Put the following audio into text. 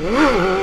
Ooh.